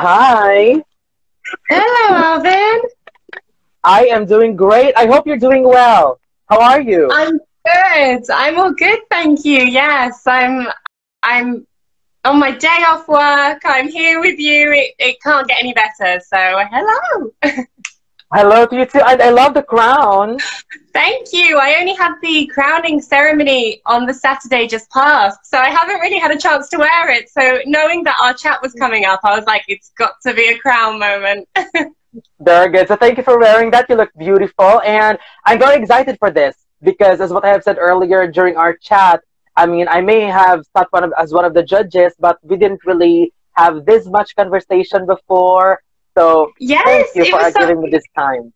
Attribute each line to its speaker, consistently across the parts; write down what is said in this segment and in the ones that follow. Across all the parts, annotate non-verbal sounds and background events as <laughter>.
Speaker 1: Hi.
Speaker 2: Hello, Alvin.
Speaker 1: I am doing great. I hope you're doing well. How are you?
Speaker 2: I'm good. I'm all good, thank you. Yes, I'm. I'm on my day off work. I'm here with you. It, it can't get any better. So, hello. <laughs>
Speaker 1: Hello love you too. I, I love the crown. <laughs>
Speaker 2: Thank you. I only had the crowning ceremony on the Saturday just past, so I haven't really had a chance to wear it. So, knowing that our chat was coming up, I was like, it's got to be a crown moment. <laughs>
Speaker 1: Very good. So, thank you for wearing that. You look beautiful. And I'm very excited for this because, as what I have said earlier during our chat, I mean, I may have sat one of, as one of the judges, but we didn't really have this much conversation before so
Speaker 2: yes,
Speaker 1: thank you for giving me this time.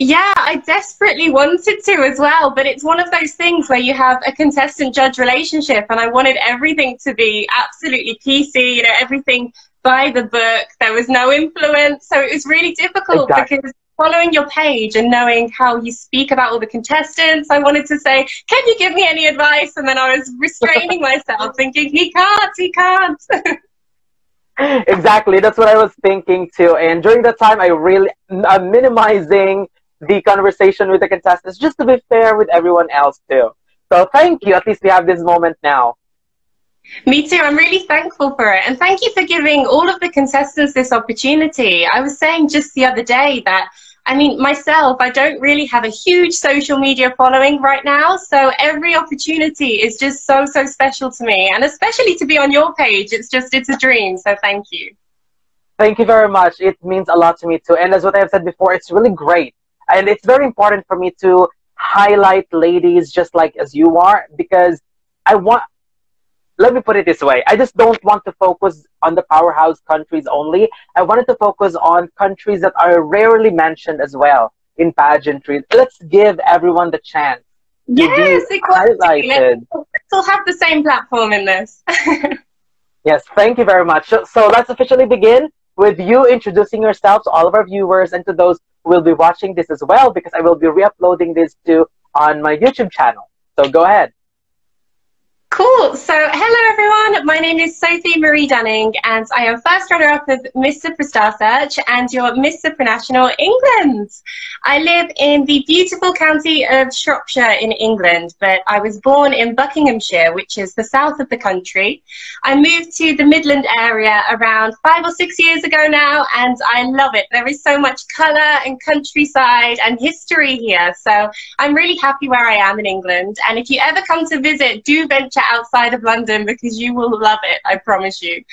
Speaker 2: Yeah, I desperately wanted to as well, but it's one of those things where you have a contestant judge relationship, and I wanted everything to be absolutely PC, you know, everything by the book. There was no influence, so it was really difficult exactly. because following your page and knowing how you speak about all the contestants, I wanted to say, Can you give me any advice? And then I was restraining <laughs> myself, thinking, He can't, he can't. <laughs> <laughs>
Speaker 1: exactly. That's what I was thinking too. And during that time, I really I'm minimizing the conversation with the contestants just to be fair with everyone else too. So thank you. At least we have this moment now.
Speaker 2: Me too. I'm really thankful for it. And thank you for giving all of the contestants this opportunity. I was saying just the other day that I mean, myself, I don't really have a huge social media following right now. So every opportunity is just so, so special to me. And especially to be on your page, it's just, it's a dream. So thank you.
Speaker 1: Thank you very much. It means a lot to me too. And as what I've said before, it's really great. And it's very important for me to highlight ladies just like as you are because I want, let me put it this way I just don't want to focus on the powerhouse countries only. I wanted to focus on countries that are rarely mentioned as well in pageantry. Let's give everyone the chance.
Speaker 2: Yes, exactly. Let's, all have the same platform in this. <laughs>
Speaker 1: yes, thank you very much. So, so let's officially begin with you introducing yourself to all of our viewers and to those who will be watching this as well because I will be re-uploading this to on my YouTube channel. So go ahead.
Speaker 2: Cool. So, hello everyone. My name is Sophie Marie Dunning, and I am first runner-up of Miss Superstar Search and your Miss Supranational England. I live in the beautiful county of Shropshire in England, but I was born in Buckinghamshire, which is the south of the country. I moved to the Midland area around five or six years ago now, and I love it. There is so much colour and countryside and history here, so I'm really happy where I am in England. And if you ever come to visit, do venture outside of London because you will love it, I promise you.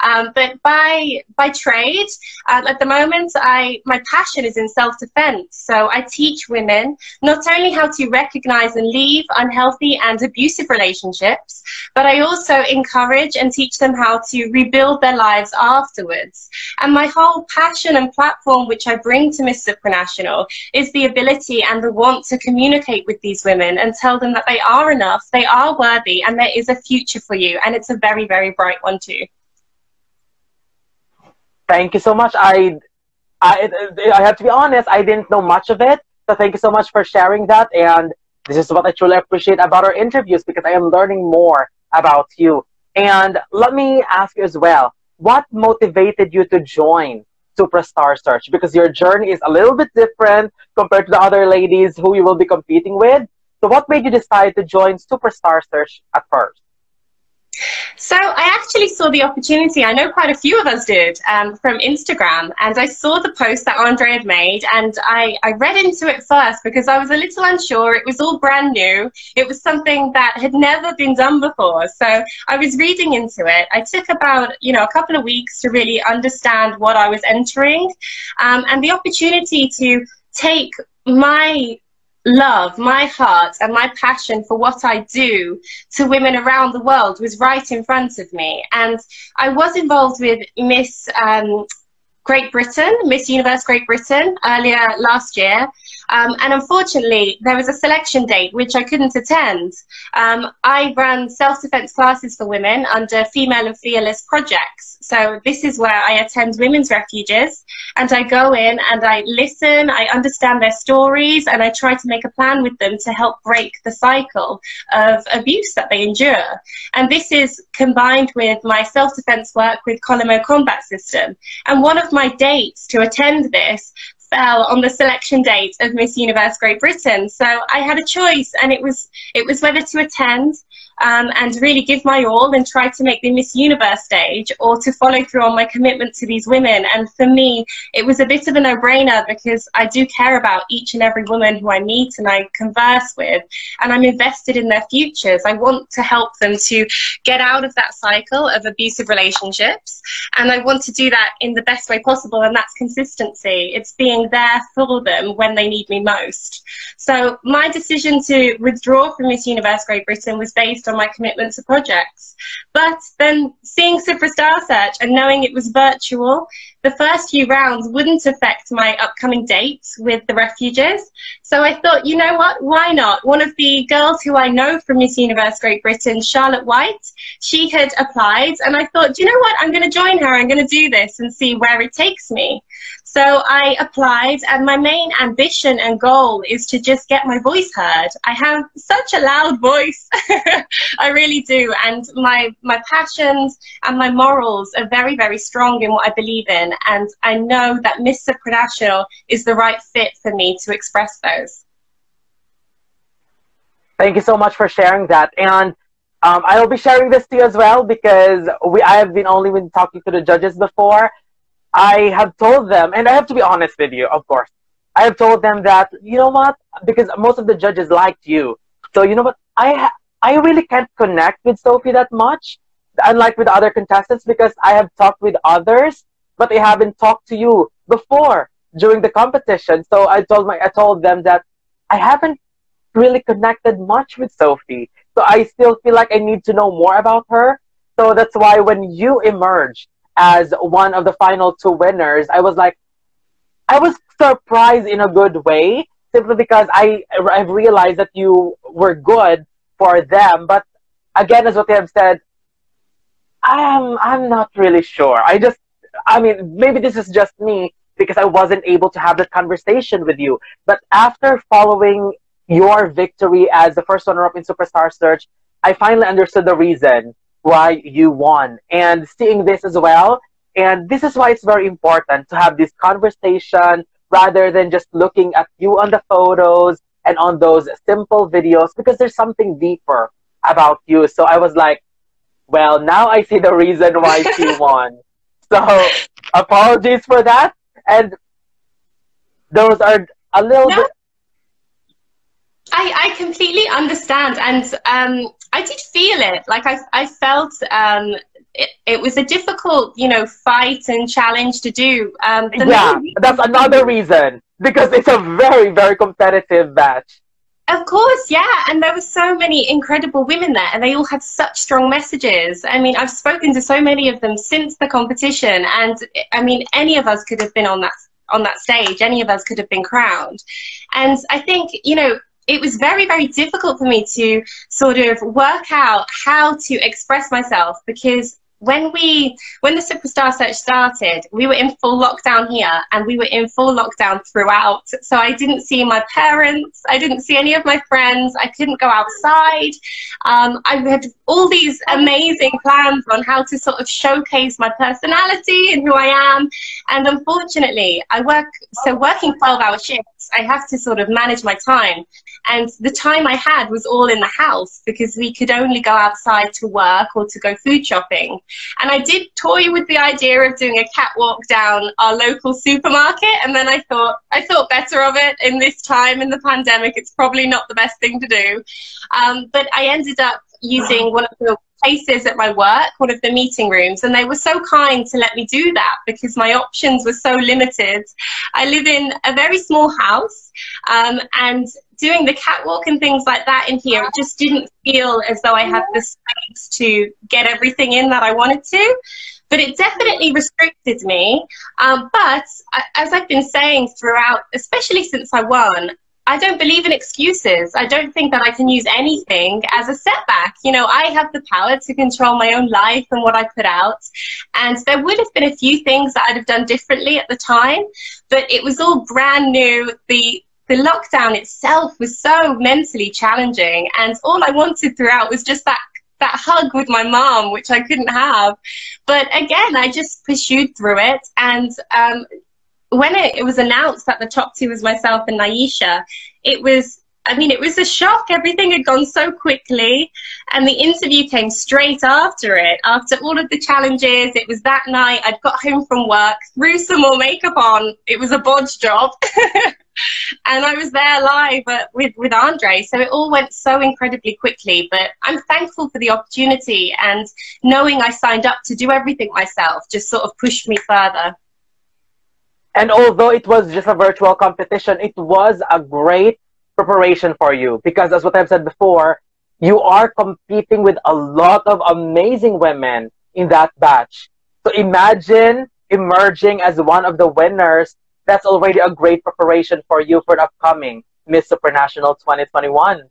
Speaker 2: Um, but by by trade, um, at the moment, I my passion is in self-defense. So I teach women not only how to recognize and leave unhealthy and abusive relationships, but I also encourage and teach them how to rebuild their lives afterwards. And my whole passion and platform, which I bring to Miss Supranational, is the ability and the want to communicate with these women and tell them that they are enough, they are worthy, and there is a future for you. And it's a very, very bright one too.
Speaker 1: Thank you so much. I, I, I have to be honest, I didn't know much of it. So thank you so much for sharing that. And this is what I truly appreciate about our interviews because I am learning more about you. And let me ask you as well, what motivated you to join Superstar Search? Because your journey is a little bit different compared to the other ladies who you will be competing with. So what made you decide to join Superstar Search at first?
Speaker 2: So I actually saw the opportunity. I know quite a few of us did um, from Instagram, and I saw the post that Andre had made, and I, I read into it first because I was a little unsure. It was all brand new. It was something that had never been done before. So I was reading into it. I took about you know a couple of weeks to really understand what I was entering, um, and the opportunity to take my love, my heart, and my passion for what I do to women around the world was right in front of me. And I was involved with Miss. Um, Great Britain, Miss Universe Great Britain, earlier last year. Um, and unfortunately, there was a selection date which I couldn't attend. Um, I run self defense classes for women under Female and Fearless projects. So, this is where I attend women's refuges and I go in and I listen, I understand their stories, and I try to make a plan with them to help break the cycle of abuse that they endure. And this is combined with my self defense work with Colimo Combat System. And one of my dates to attend this fell on the selection date of Miss Universe Great Britain. So I had a choice, and it was it was whether to attend um, and really give my all and try to make the Miss Universe stage or to follow through on my commitment to these women. And for me, it was a bit of a no brainer because I do care about each and every woman who I meet and I converse with, and I'm invested in their futures. I want to help them to get out of that cycle of abusive relationships, and I want to do that in the best way possible, and that's consistency. It's being there for them when they need me most. So my decision to withdraw from Miss Universe Great Britain was based based on my commitment to projects. But then seeing Superstar Search and knowing it was virtual, the first few rounds wouldn't affect my upcoming dates with the refuges. So I thought, you know what, why not? One of the girls who I know from Miss Universe Great Britain, Charlotte White, she had applied and I thought, you know what, I'm going to join her, I'm going to do this and see where it takes me. So I applied, and my main ambition and goal is to just get my voice heard. I have such a loud voice, <laughs> I really do, and my my passions and my morals are very very strong in what I believe in, and I know that Mr. Supranational is the right fit for me to express those.
Speaker 1: Thank you so much for sharing that, and. Um, I will be sharing this to you as well because we I have been only been talking to the judges before, I have told them, and I have to be honest with you, of course. I have told them that you know what, because most of the judges liked you, so you know what, I ha- I really can't connect with Sophie that much, unlike with other contestants, because I have talked with others, but they haven't talked to you before during the competition. So I told my I told them that I haven't really connected much with Sophie, so I still feel like I need to know more about her. So that's why when you emerged as one of the final two winners, I was like, I was surprised in a good way, simply because I I realized that you were good for them. But again, as what they have said, I'm I'm not really sure. I just, I mean, maybe this is just me because I wasn't able to have that conversation with you. But after following your victory as the first runner-up in Superstar Search, I finally understood the reason why you won and seeing this as well. And this is why it's very important to have this conversation rather than just looking at you on the photos and on those simple videos because there's something deeper about you. So I was like, well, now I see the reason why she <laughs> won. So apologies for that. And those are a little no. bit
Speaker 2: I, I completely understand, and um, I did feel it. Like I, I felt um, it, it was a difficult, you know, fight and challenge to do. Um,
Speaker 1: yeah, that's another reason because it's a very, very competitive match.
Speaker 2: Of course, yeah. And there were so many incredible women there, and they all had such strong messages. I mean, I've spoken to so many of them since the competition, and I mean, any of us could have been on that on that stage. Any of us could have been crowned. And I think, you know, it was very, very difficult for me to sort of work out how to express myself because when we when the superstar search started we were in full lockdown here and we were in full lockdown throughout. So i didn't see my parents i didn't see any of my friends i couldn't go outside. Um, i had all these amazing plans on how to sort of showcase my personality and who i am. And unfortunately i work so working 12 hour shifts i have to sort of manage my time and the time I had was all in the house because we could only go outside to work or to go food shopping. And I did toy with the idea of doing a catwalk down our local supermarket. And then I thought, I thought better of it in this time in the pandemic. It's probably not the best thing to do. Um, but I ended up using one of the places at my work, one of the meeting rooms, and they were so kind to let me do that because my options were so limited. I live in a very small house, um, and doing the catwalk and things like that in here, it just didn't feel as though I had the space to get everything in that I wanted to. but it definitely restricted me. Um, but as I've been saying throughout, especially since I won, I don't believe in excuses. I don't think that I can use anything as a setback. You know, I have the power to control my own life and what I put out. And there would have been a few things that I'd have done differently at the time, but it was all brand new. The the lockdown itself was so mentally challenging and all I wanted throughout was just that that hug with my mom, which I couldn't have. But again, I just pursued through it and um, when it, it was announced that the top two was myself and Nyesha, it was I mean, it was a shock. Everything had gone so quickly, and the interview came straight after it. After all of the challenges, it was that night. I'd got home from work, threw some more makeup on. It was a bodge job, <laughs> and I was there live uh, with with Andre. So it all went so incredibly quickly. But I'm thankful for the opportunity, and knowing I signed up to do everything myself just sort of pushed me further.
Speaker 1: And although it was just a virtual competition, it was a great preparation for you because, as what I've said before, you are competing with a lot of amazing women in that batch. So imagine emerging as one of the winners. That's already a great preparation for you for the upcoming Miss Supranational 2021.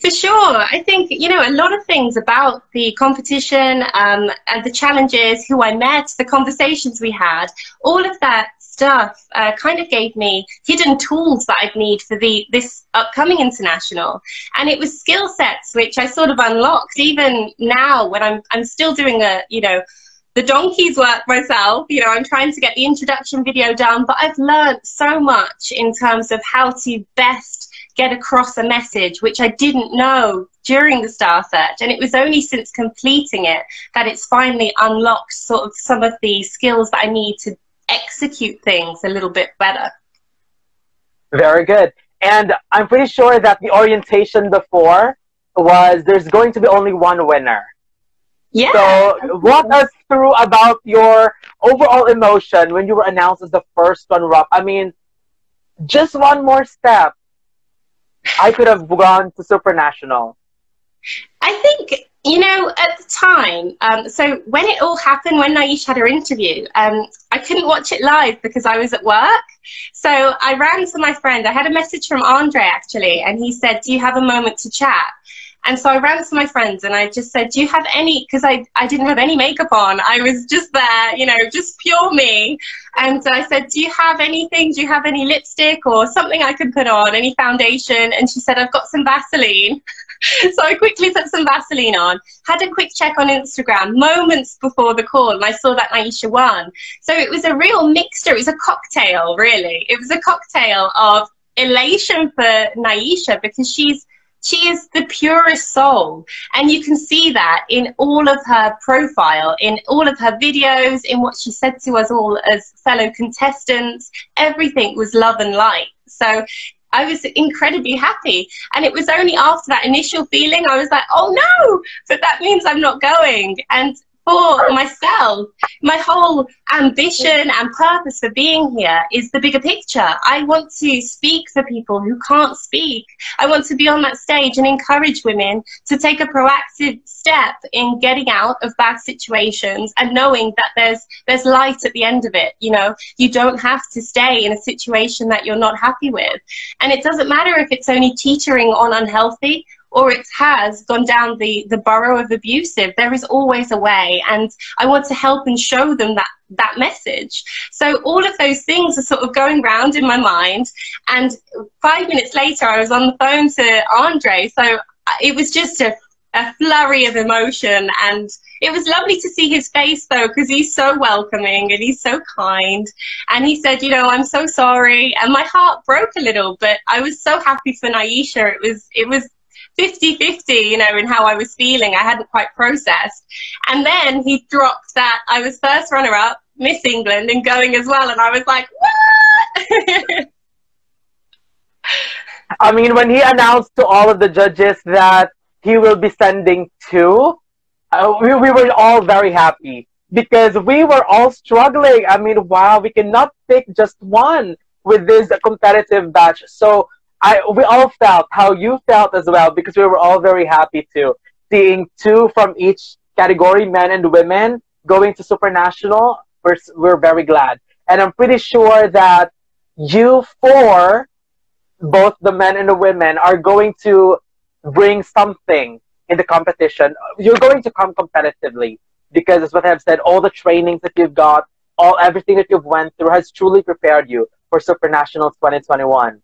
Speaker 2: For sure. I think, you know, a lot of things about the competition um, and the challenges, who I met, the conversations we had, all of that stuff uh, kind of gave me hidden tools that I'd need for the this upcoming international. And it was skill sets which I sort of unlocked even now when I'm, I'm still doing a, you know, the donkeys work myself. You know, I'm trying to get the introduction video done, but I've learned so much in terms of how to best get across a message which I didn't know during the star search. And it was only since completing it that it's finally unlocked sort of some of the skills that I need to execute things a little bit better.
Speaker 1: Very good. And I'm pretty sure that the orientation before was there's going to be only one winner.
Speaker 2: Yeah.
Speaker 1: So walk us through about your overall emotion when you were announced as the first runner-up. I mean, just one more step I could have gone to Supranational.
Speaker 2: I think you know at the time. Um, so when it all happened, when Nyesha had her interview, um, I couldn't watch it live because I was at work. So I ran to my friend. I had a message from Andre actually, and he said, "Do you have a moment to chat?" And so I ran to my friends and I just said, Do you have any? Because I, I didn't have any makeup on. I was just there, you know, just pure me. And I said, Do you have anything? Do you have any lipstick or something I could put on? Any foundation? And she said, I've got some Vaseline. <laughs> <laughs> so I quickly put some Vaseline on, had a quick check on Instagram moments before the call, and I saw that Nyesha won. So it was a real mixture. It was a cocktail, really. It was a cocktail of elation for Nyesha because she's she is the purest soul. And you can see that in all of her profile, in all of her videos, in what she said to us all as fellow contestants. Everything was love and light. So I was incredibly happy. And it was only after that initial feeling I was like, oh no, but that means I'm not going. And for myself. My whole ambition and purpose for being here is the bigger picture. I want to speak for people who can't speak. I want to be on that stage and encourage women to take a proactive step in getting out of bad situations and knowing that there's there's light at the end of it. You know, you don't have to stay in a situation that you're not happy with. And it doesn't matter if it's only teetering on unhealthy or it has gone down the, the burrow of abusive, there is always a way. And I want to help and show them that, that message. So all of those things are sort of going round in my mind. And five minutes later, I was on the phone to Andre. So it was just a, a flurry of emotion. And it was lovely to see his face though, because he's so welcoming and he's so kind. And he said, you know, I'm so sorry. And my heart broke a little, but I was so happy for Nyesha. It was, it was 50-50, you know, in how I was feeling. I hadn't quite processed. And then he dropped that I was first runner-up, Miss England, and going as well. And I was like, what? <laughs>
Speaker 1: I mean, when he announced to all of the judges that he will be sending two, uh, we, we were all very happy because we were all struggling. I mean, wow, we cannot pick just one with this competitive batch. So I we all felt how you felt as well because we were all very happy to seeing two from each category, men and women, going to Supranational, we're, we're very glad. And I'm pretty sure that you four, both the men and the women, are going to bring something in the competition. You're going to come competitively because, as what I've said, all the trainings that you've got, all everything that you've went through has truly prepared you for Supranationals 2021.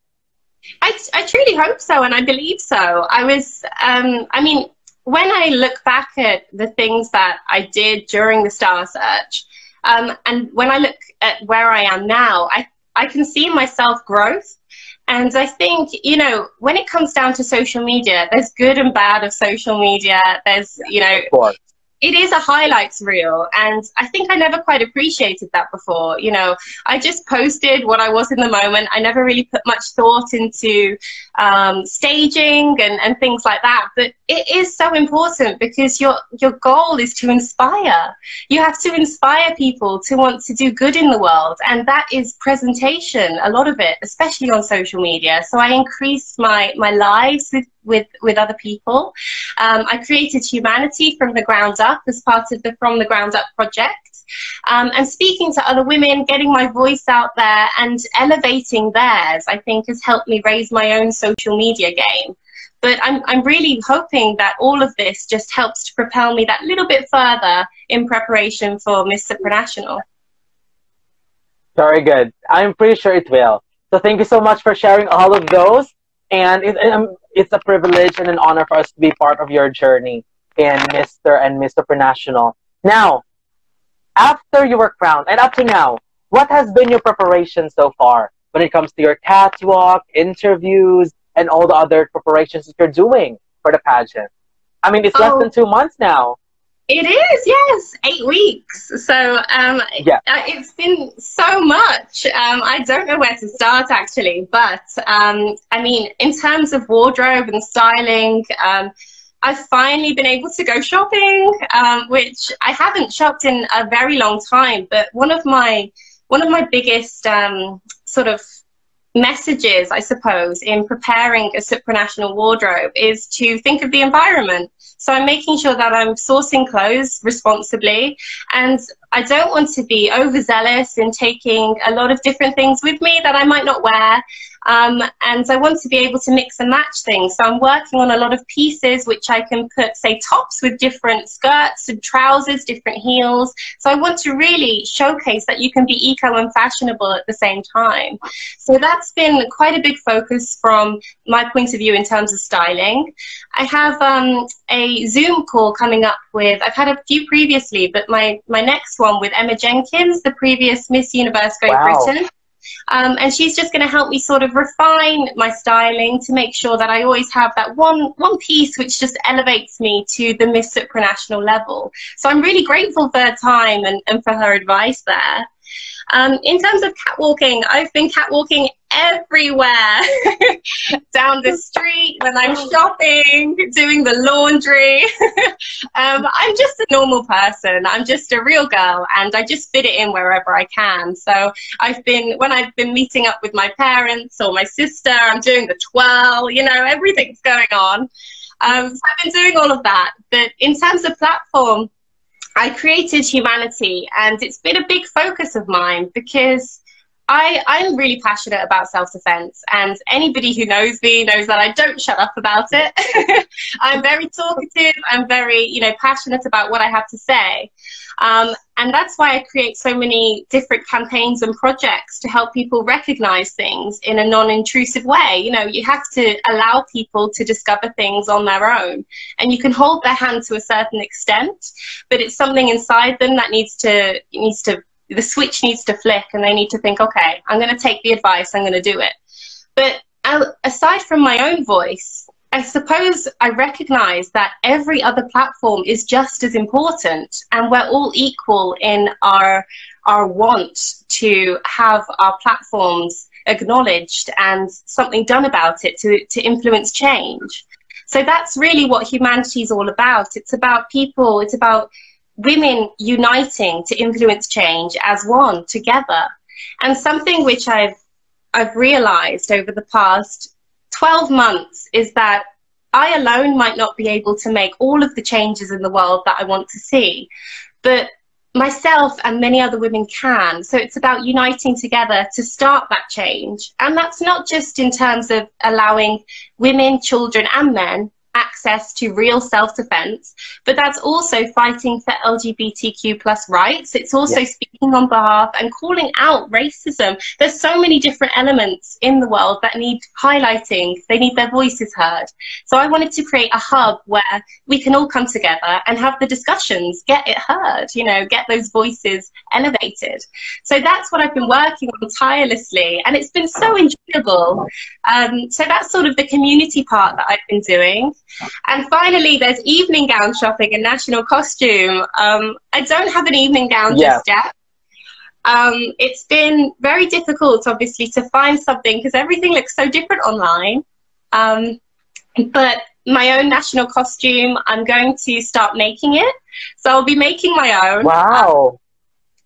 Speaker 2: I, I truly hope so, and I believe so. I was, um, I mean, when I look back at the things that I did during the Star Search, um, and when I look at where I am now, I, I can see myself growth. And I think, you know, when it comes down to social media, there's good and bad of social media. There's, you know, it is a highlights reel and i think i never quite appreciated that before you know. I just posted what i was in the moment. I never really put much thought into um, staging and, and things like that but it is so important because your your goal is to inspire. You have to inspire people to want to do good in the world and that is presentation a lot of it especially on social media. So i increased my my lives with with, with other people. Um, I created Humanity from the ground up as part of the From the Ground Up project. Um, and speaking to other women, getting my voice out there and elevating theirs, I think has helped me raise my own social media game. But I'm, I'm really hoping that all of this just helps to propel me that little bit further in preparation for Miss Supranational.
Speaker 1: Very good. I'm pretty sure it will. So thank you so much for sharing all of those. And it, um, it's a privilege and an honor for us to be part of your journey in Mr. and Miss Supranational. Now, after you were crowned and up to now, what has been your preparation so far when it comes to your catwalk, interviews, and all the other preparations that you're doing for the pageant? I mean, it's oh. less than two months now.
Speaker 2: It is, yes, eight weeks. So um, yeah. Uh, it's been so much. Um, I don't know where to start actually, but um, I mean, in terms of wardrobe and styling, um, I've finally been able to go shopping, um, which I haven't shopped in a very long time. But one of my one of my biggest um, sort of messages, I suppose, in preparing a supranational wardrobe is to think of the environment. So I'm making sure that I'm sourcing clothes responsibly and I don't want to be overzealous in taking a lot of different things with me that I might not wear. Um, and I want to be able to mix and match things. So I'm working on a lot of pieces which I can put, say, tops with different skirts and trousers, different heels. So I want to really showcase that you can be eco and fashionable at the same time. So that's been quite a big focus from my point of view in terms of styling. I have um, a Zoom call coming up with, I've had a few previously, but my, my next one with Emma Jenkins, the previous Miss Universe Great wow. Britain. Um, and she's just going to help me sort of refine my styling to make sure that I always have that one one piece which just elevates me to the Miss Supranational level. So I'm really grateful for her time and, and for her advice there. Um, in terms of catwalking, I've been catwalking everywhere <laughs> down the street when I'm shopping, doing the laundry. <laughs> um, I'm just a normal person. I'm just a real girl and I just fit it in wherever I can. So I've been, when I've been meeting up with my parents or my sister, I'm doing the twirl, you know, everything's going on. Um, so I've been doing all of that. But in terms of platform, I created Humanity, and it's been a big focus of mine because I, I'm really passionate about self defense, and anybody who knows me knows that I don't shut up about it. <laughs> I'm very talkative, I'm very, you know, passionate about what I have to say. Um, and that's why I create so many different campaigns and projects to help people recognize things in a non intrusive way. You know, you have to allow people to discover things on their own, and you can hold their hand to a certain extent, but it's something inside them that needs to needs to the switch needs to flick and they need to think, okay, I'm going to take the advice, I'm going to do it. But aside from my own voice, I suppose I recognize that every other platform is just as important and we're all equal in our, our want to have our platforms acknowledged and something done about it to, to influence change. So that's really what humanity is all about. It's about people, it's about women uniting to influence change as one together. And something which I've I've realized over the past 12 months is that I alone might not be able to make all of the changes in the world that I want to see. But myself and many other women can. So it's about uniting together to start that change. And that's not just in terms of allowing women, children, and men access to real self-defense, but that's also fighting for LGBTQ plus rights. It's also yes. speaking on behalf and calling out racism. There's so many different elements in the world that need highlighting. They need their voices heard. So I wanted to create a hub where we can all come together and have the discussions, get it heard, you know, get those voices elevated. So that's what I've been working on tirelessly, and it's been so enjoyable. Um, so that's sort of the community part that I've been doing. And finally, there's evening gown shopping and national costume. Um, I don't have an evening gown yeah. just yet. Um, it's been very difficult, obviously, to find something because everything looks so different online. Um, but my own national costume, I'm going to start making it. So I'll be making my own.
Speaker 1: Wow.
Speaker 2: Um,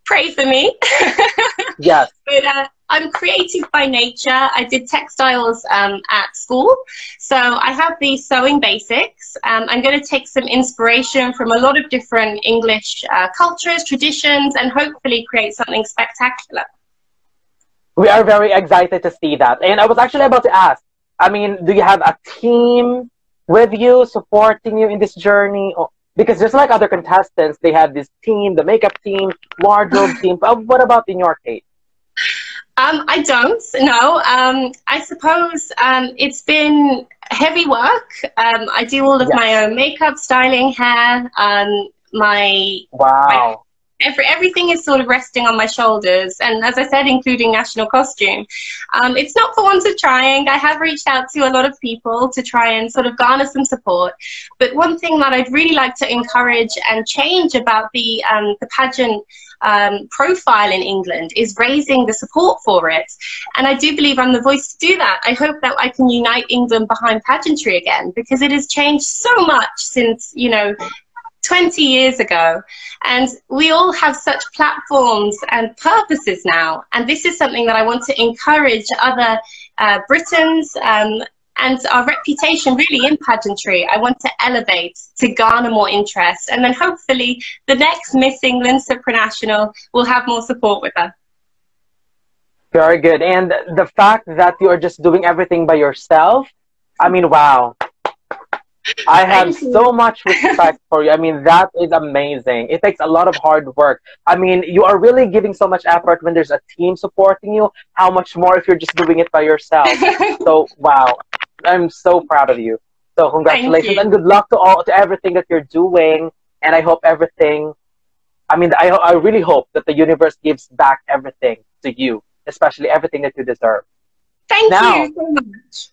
Speaker 2: pray for me. <laughs>
Speaker 1: yes.
Speaker 2: But uh, I'm creative by nature. I did textiles um, at school. So I have these sewing basics. Um, I'm going to take some inspiration from a lot of different English uh, cultures, traditions, and hopefully create something spectacular.
Speaker 1: We are very excited to see that. And I was actually about to ask, I mean, do you have a team with you supporting you in this journey? Because just like other contestants, they have this team, the makeup team, wardrobe <laughs> team. But what about in your case?
Speaker 2: Um, I don't. No. Um, I suppose um, it's been heavy work. Um, I do all of my own makeup, styling, hair. Um, my
Speaker 1: wow.
Speaker 2: My, every, everything is sort of resting on my shoulders, and as I said, including national costume. Um, it's not for want of trying. I have reached out to a lot of people to try and sort of garner some support. But one thing that I'd really like to encourage and change about the the pageant um, profile in England is raising the support for it. And I do believe I'm the voice to do that. I hope that I can unite England behind pageantry again because it has changed so much since, you know, 20 years ago. And we all have such platforms and purposes now. And this is something that I want to encourage other uh, Britons um, and our reputation really in pageantry. I want to elevate to garner more interest, and then hopefully the next Miss England Supranational will have more support with her.
Speaker 1: Very good. And the fact that you are just doing everything by yourself, I mean, wow. I have so much respect for you. I mean, that is amazing. It takes a lot of hard work. I mean, you are really giving so much effort when there's a team supporting you. How much more if you're just doing it by yourself? <laughs> so, wow. I'm so proud of you. So congratulations and good luck to all to everything that you're doing. And I hope everything. I mean, I I really hope that the universe gives back everything to you, especially everything that you deserve.
Speaker 2: Thank now, you so much.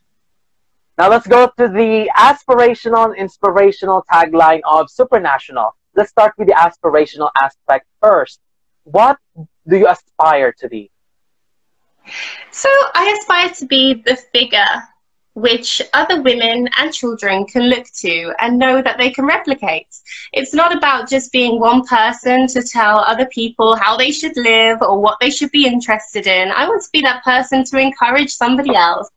Speaker 1: Now let's go to the aspirational, inspirational tagline of Supranational. Let's start with the aspirational aspect first. What do you aspire to be?
Speaker 2: So I aspire to be the figure which other women and children can look to and know that they can replicate. It's not about just being one person to tell other people how they should live or what they should be interested in. I want to be that person to encourage somebody else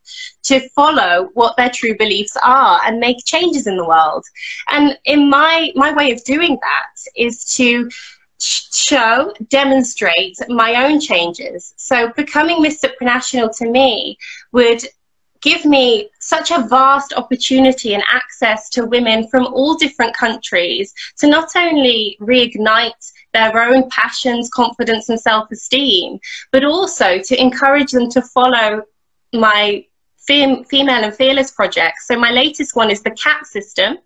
Speaker 2: to follow what their true beliefs are and make changes in the world. And in my my way of doing that is to show, demonstrate my own changes. So becoming Miss Supranational to me would give me such a vast opportunity and access to women from all different countries to not only reignite their own passions, confidence, and self esteem, but also to encourage them to follow my fem- female and fearless projects. So, my latest one is the CAT system.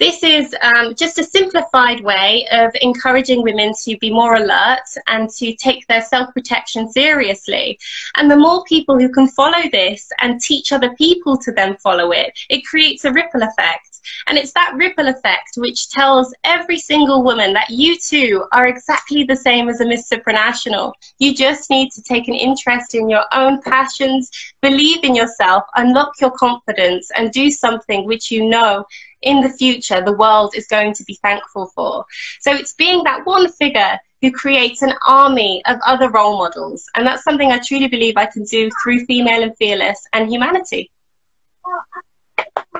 Speaker 2: This is um, just a simplified way of encouraging women to be more alert and to take their self protection seriously. And the more people who can follow this and teach other people to then follow it, it creates a ripple effect. And it's that ripple effect which tells every single woman that you too are exactly the same as a Miss Supranational. You just need to take an interest in your own passions, believe in yourself, unlock your confidence, and do something which you know in the future the world is going to be thankful for. So it's being that one figure who creates an army of other role models. And that's something I truly believe I can do through Female and Fearless and humanity.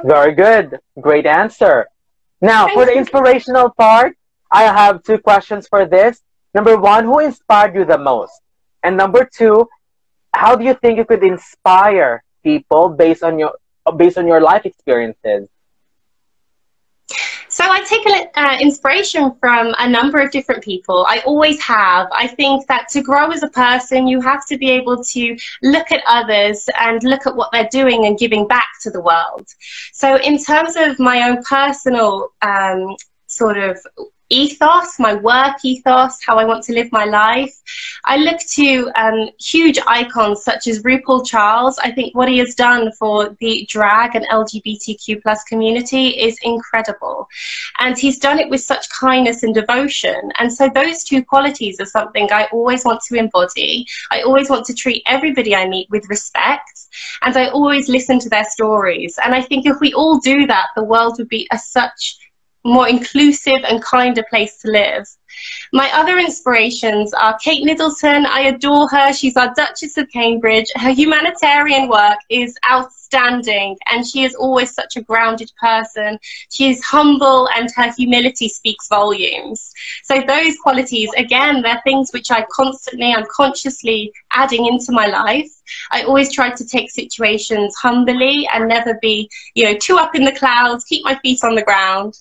Speaker 1: Very good. Great answer. Now, for the inspirational part, I have two questions for this. number one, who inspired you the most? And number two, how do you think you could inspire people based on your based on your life experiences?
Speaker 2: So I take uh, inspiration from a number of different people. I always have. I think that to grow as a person, you have to be able to look at others and look at what they're doing and giving back to the world. So in terms of my own personal um, sort of ethos, my work ethos, how I want to live my life. I look to um, huge icons such as RuPaul Charles. I think what he has done for the drag and LGBTQ plus community is incredible. And he's done it with such kindness and devotion. And so those two qualities are something I always want to embody. I always want to treat everybody I meet with respect. And I always listen to their stories. And I think if we all do that, the world would be a such more inclusive and kinder place to live. My other inspirations are Kate Middleton. I adore her. She's our Duchess of Cambridge. Her humanitarian work is outstanding, and she is always such a grounded person. She is humble, and her humility speaks volumes. So, those qualities, again, they're things which I constantly, unconsciously adding into my life. I always try to take situations humbly and never be, you know, too up in the clouds, keep my feet on the ground.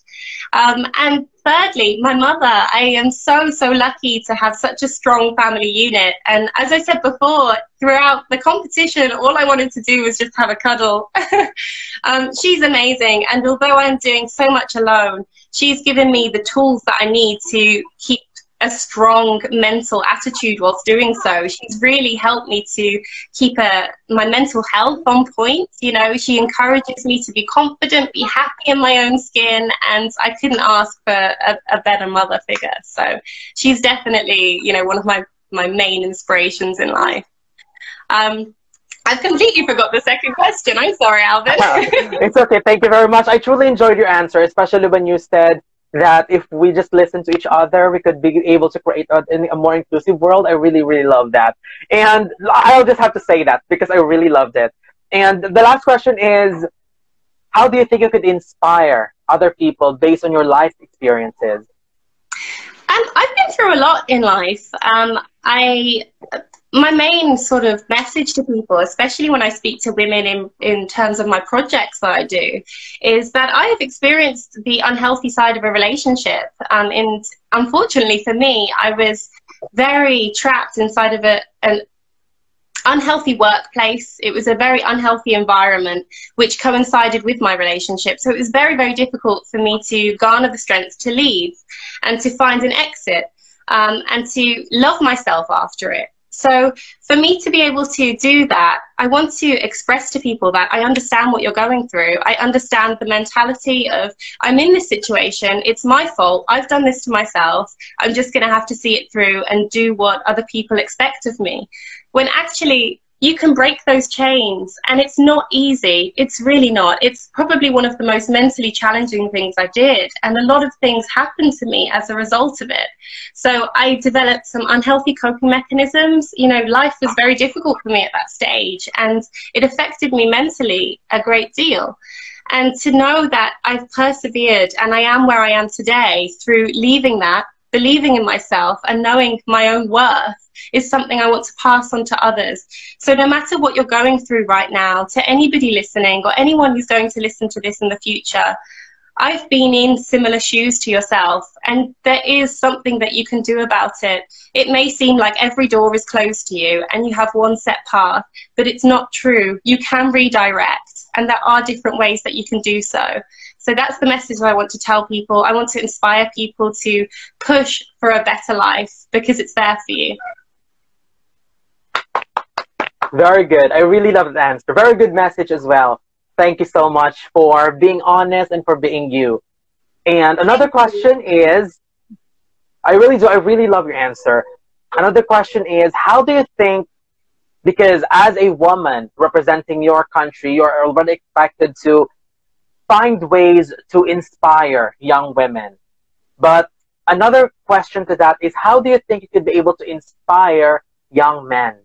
Speaker 2: Um, and thirdly, my mother. I am so, so lucky to have such a strong family unit. And as I said before, throughout the competition, all I wanted to do was just have a cuddle. <laughs> um, she's amazing. And although I'm doing so much alone, she's given me the tools that I need to keep a strong mental attitude whilst doing so. She's really helped me to keep a, my mental health on point. You know, she encourages me to be confident, be happy in my own skin, and I couldn't ask for a, a better mother figure. So she's definitely, you know, one of my, my main inspirations in life. Um, I've completely forgot the second question. I'm sorry, Alvin. <laughs>
Speaker 1: it's okay. Thank you very much. I truly enjoyed your answer, especially when you said that if we just listen to each other, we could be able to create a, a, more inclusive world. I really, really love that. And I'll just have to say that because I really loved it. And the last question is, how do you think you could inspire other people based on your life experiences?
Speaker 2: I've been through a lot in life. Um, I my main sort of message to people, especially when I speak to women in, in terms of my projects that I do, is that I have experienced the unhealthy side of a relationship. Um, and unfortunately for me, I was very trapped inside of a, an unhealthy workplace. It was a very unhealthy environment, which coincided with my relationship. So it was very, very difficult for me to garner the strength to leave and to find an exit um, and to love myself after it. So for me to be able to do that, I want to express to people that I understand what you're going through. I understand the mentality of I'm in this situation, it's my fault, I've done this to myself, I'm just going to have to see it through and do what other people expect of me. When actually you can break those chains and it's not easy. It's really not. It's probably one of the most mentally challenging things i did and a lot of things happened to me as a result of it. So i developed some unhealthy coping mechanisms. You know life was very difficult for me at that stage and it affected me mentally a great deal. And to know that i've persevered and i am where i am today through leaving that believing in myself and knowing my own worth is something I want to pass on to others. So no matter what you're going through right now, to anybody listening or anyone who's going to listen to this in the future, I've been in similar shoes to yourself, and there is something that you can do about it. It may seem like every door is closed to you and you have one set path, but it's not true. You can redirect, and there are different ways that you can do so. So that's the message I want to tell people. I want to inspire people to push for a better life because it's there for you.
Speaker 1: Very good. I really love the answer. Very good message as well. Thank you so much for being honest and for being you. And another question is, I really do, I really love your answer. Another question is, how do you think, because as a woman representing your country, you're already expected to find ways to inspire young women. But another question to that is, how do you think you could be able to inspire young men?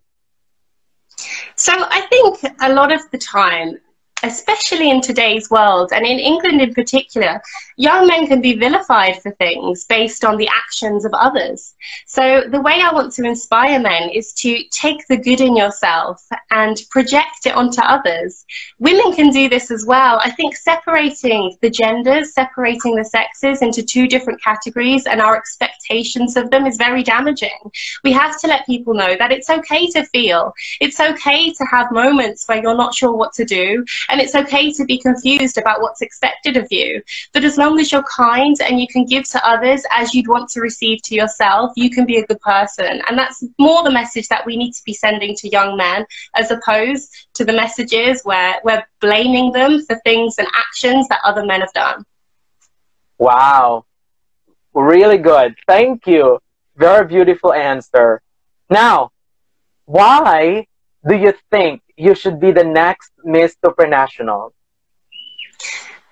Speaker 2: So I think a lot of the time especially in today's world and in England in particular, young men can be vilified for things based on the actions of others. So the way I want to inspire men is to take the good in yourself and project it onto others. Women can do this as well. I think separating the genders, separating the sexes into two different categories and our expectations of them is very damaging. We have to let people know that it's okay to feel. It's okay to have moments where you're not sure what to do and it's okay to be confused about what's expected of you. But as long as you're kind and you can give to others as you'd want to receive to yourself, you can be a good person. And that's more the message that we need to be sending to young men, as opposed to the messages where we're blaming them for things and actions that other men have done.
Speaker 1: Wow. Really good. Thank you. Very beautiful answer. Now, why do you think you should be the next Miss Supranational?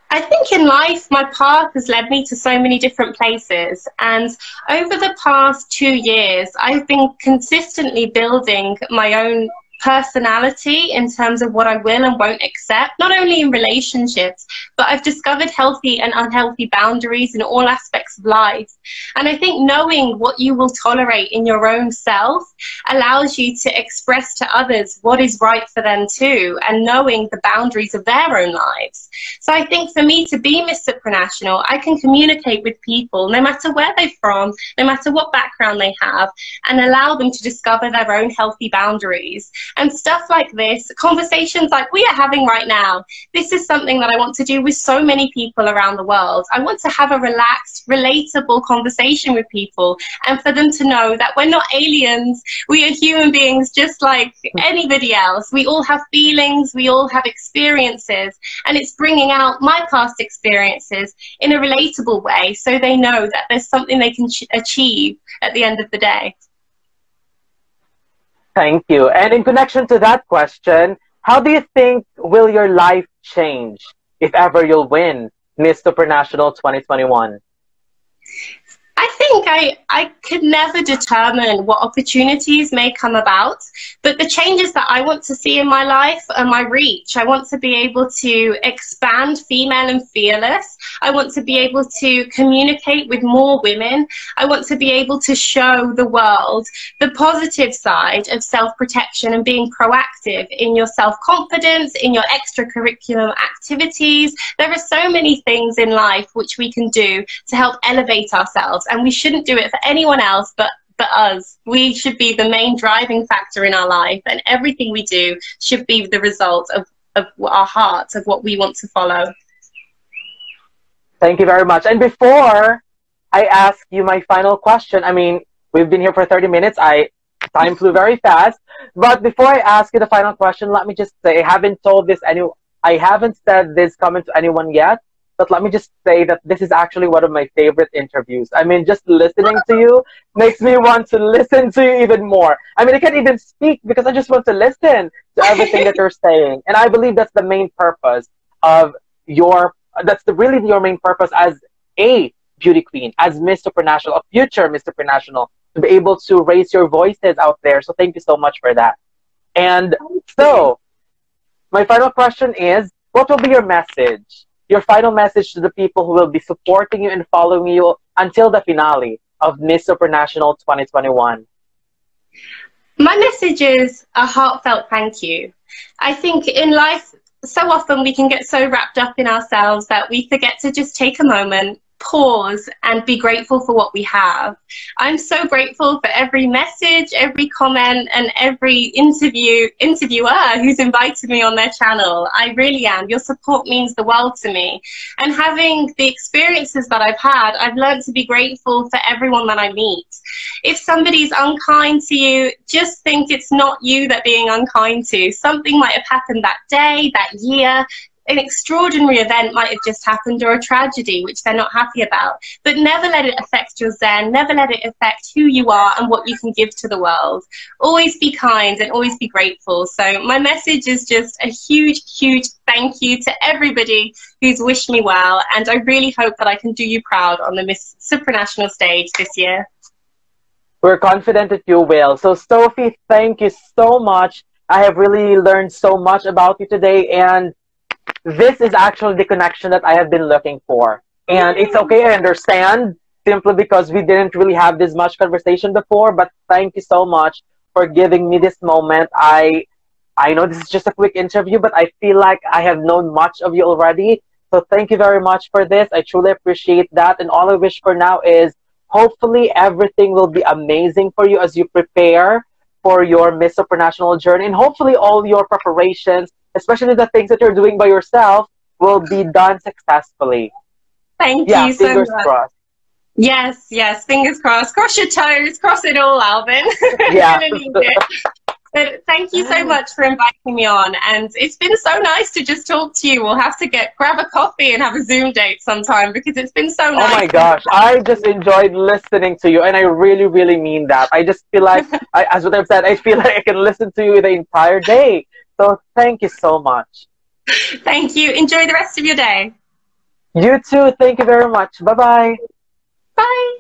Speaker 2: I think in life, my path has led me to so many different places. And over the past two years, I've been consistently building my own personality in terms of what I will and won't accept, not only in relationships, but I've discovered healthy and unhealthy boundaries in all aspects of life. And I think knowing what you will tolerate in your own self allows you to express to others what is right for them too, and knowing the boundaries of their own lives. So I think for me to be Miss Supranational, I can communicate with people no matter where they're from, no matter what background they have, and allow them to discover their own healthy boundaries and stuff like this, conversations like we are having right now. This is something that I want to do with so many people around the world. I want to have a relaxed, relatable conversation with people and for them to know that we're not aliens. We are human beings just like anybody else. We all have feelings, we all have experiences, and it's bringing out my past experiences in a relatable way so they know that there's something they can achieve at the end of the day.
Speaker 1: Thank you. And in connection to that question, how do you think will your life change if ever you'll win Miss Supranational 2021?
Speaker 2: I think I, I could never determine what opportunities may come about, but the changes that I want to see in my life are my reach. I want to be able to expand female and fearless. I want to be able to communicate with more women. I want to be able to show the world the positive side of self protection and being proactive in your self confidence, in your extracurricular activities. There are so many things in life which we can do to help elevate ourselves and we shouldn't do it for anyone else but but us. We should be the main driving factor in our life, and everything we do should be the result of, of our hearts, of what we want to follow.
Speaker 1: Thank you very much. And before I ask you my final question, I mean, we've been here for 30 minutes. I time flew very fast. But before I ask you the final question, let me just say I haven't told this any I haven't said this comment to anyone yet. But let me just say that this is actually one of my favorite interviews. I mean, just listening to you makes me want to listen to you even more. I mean, I can't even speak because I just want to listen to everything that you're saying. And I believe that's the main purpose of your, that's the, really your main purpose as a beauty queen, as Miss Supranational, a future Miss Supranational, to be able to raise your voices out there. So thank you so much for that. And so, my final question is, what will be your message your final message to the people who will be supporting you and following you until the finale of Miss Supranational 2021?
Speaker 2: My message is a heartfelt thank you. I think in life, so often we can get so wrapped up in ourselves that we forget to just take a moment pause and be grateful for what we have. I'm so grateful for every message, every comment, and every interview interviewer who's invited me on their channel. I really am. Your support means the world to me. And having the experiences that I've had, I've learned to be grateful for everyone that I meet. If somebody's unkind to you, just think it's not you that being unkind to. Something might have happened that day, that year, an extraordinary event might have just happened or a tragedy which they're not happy about. But never let it affect your Zen, never let it affect who you are and what you can give to the world. Always be kind and always be grateful. So, my message is just a huge, huge thank you to everybody who's wished me well. And I really hope that I can do you proud on the Miss Supranational stage this year.
Speaker 1: We're confident that you will. So, Sophie, thank you so much. I have really learned so much about you today and this is actually the connection that I have been looking for. And it's okay, I understand, simply because we didn't really have this much conversation before, but thank you so much for giving me this moment. I I know this is just a quick interview, but I feel like I have known much of you already. So thank you very much for this. I truly appreciate that. And all I wish for now is hopefully everything will be amazing for you as you prepare for your Miss Supranational journey. And hopefully all your preparations, especially the things that you're doing by yourself, will be done successfully.
Speaker 2: Thank
Speaker 1: yeah,
Speaker 2: you
Speaker 1: fingers
Speaker 2: so much.
Speaker 1: crossed.
Speaker 2: Yes, yes, fingers crossed. Cross your toes, cross it all, Alvin. <laughs>
Speaker 1: Yeah.
Speaker 2: But thank you so much for inviting me on, and it's been so nice to just talk to you. We'll have to get grab a coffee and have a Zoom date sometime because it's been so oh nice.
Speaker 1: Oh my gosh, I just enjoyed listening to you, and I really, really mean that. I just feel like, <laughs> I, as what I've said, I feel like I can listen to you the entire day. So thank you so much.
Speaker 2: Thank you. Enjoy the rest of your day.
Speaker 1: You too. Thank you very much. Bye-bye.
Speaker 2: Bye.